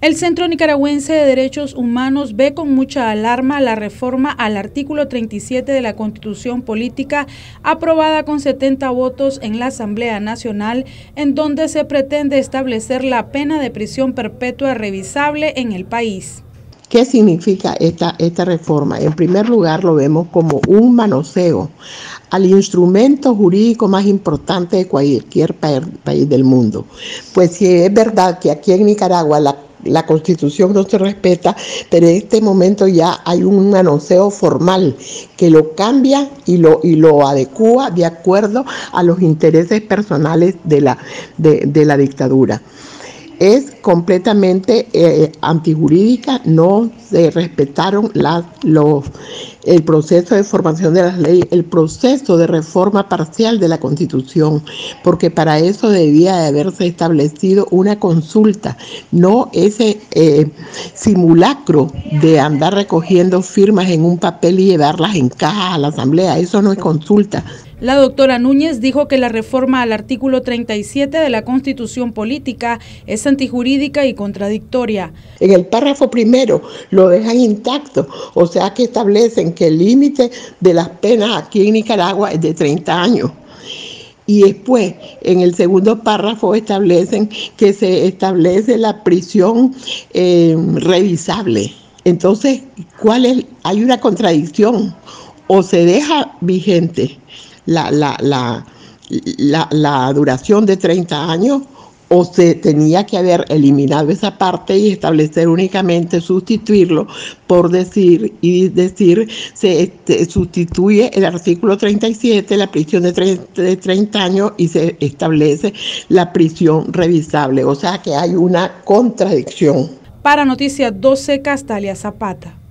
El Centro Nicaragüense de Derechos Humanos ve con mucha alarma la reforma al artículo 37 de la Constitución Política aprobada con 70 votos en la Asamblea Nacional, en donde se pretende establecer la pena de prisión perpetua revisable en el país. ¿Qué significa esta, esta reforma? En primer lugar, lo vemos como un manoseo al instrumento jurídico más importante de cualquier país del mundo. Pues si es verdad que aquí en Nicaragua la la constitución no se respeta, pero en este momento ya hay un manoseo formal que lo cambia y lo, y lo adecua de acuerdo a los intereses personales de la, de la dictadura es completamente eh, antijurídica, no se respetaron las, los, el proceso de formación de las leyes, el proceso de reforma parcial de la Constitución, porque para eso debía de haberse establecido una consulta, no ese eh, simulacro de andar recogiendo firmas en un papel y llevarlas en caja a la Asamblea, eso no es consulta. La doctora Núñez dijo que la reforma al artículo 37 de la Constitución Política es antijurídica y contradictoria. En el párrafo primero lo dejan intacto, o sea que establecen que el límite de las penas aquí en Nicaragua es de 30 años. Y después, en el segundo párrafo, establecen que se establece la prisión eh, revisable. Entonces, ¿cuál es? Hay una contradicción. O se deja vigente la, la, la, la, duración de 30 años o se tenía que haber eliminado esa parte y establecer únicamente sustituirlo por decir y decir se este, sustituye el artículo 37 la prisión de 30, de 30 años y se establece la prisión revisable. O sea que hay una contradicción. Para Noticias 12 Castalia Zapata